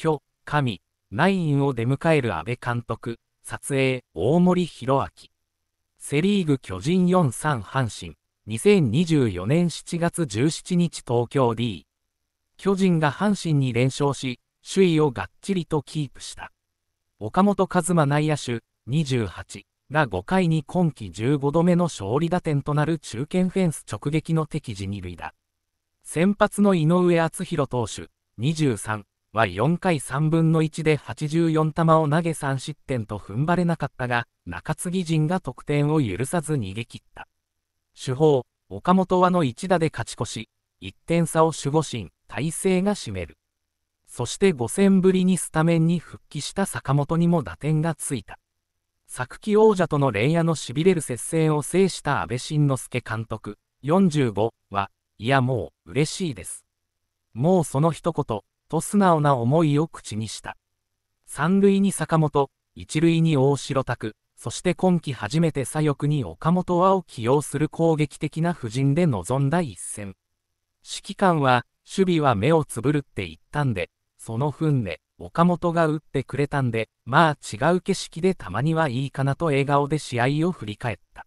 巨、神、ナインを出迎える安倍監督、撮影、大森弘明。セリーグ巨人4-3阪神、2024年7月17日東京 D。巨人が阪神に連勝し、首位をがっちりとキープした。岡本和真内野手、28が5回に今季15度目の勝利打点となる中堅フェンス直撃の敵地二塁打。先発の井上敦弘投手、23は4回3分の1で84球を投げ3失点と踏ん張れなかったが、中継ぎ陣が得点を許さず逃げ切った。主砲、岡本はの一打で勝ち越し、1点差を守護神、大勢が占める。そして5戦ぶりにスタメンに復帰した坂本にも打点がついた。昨季王者との連夜の痺れる接戦を制した安倍晋之助監督、45は、いやもう、嬉しいです。もうその一言、と素直な思いを口にした。三塁に坂本、一塁に大城拓、そして今季初めて左翼に岡本和を起用する攻撃的な布陣で臨んだ一戦。指揮官は、守備は目をつぶるって言ったんで、その分で、岡本が打ってくれたんで、まあ違う景色でたまにはいいかなと笑顔で試合を振り返った。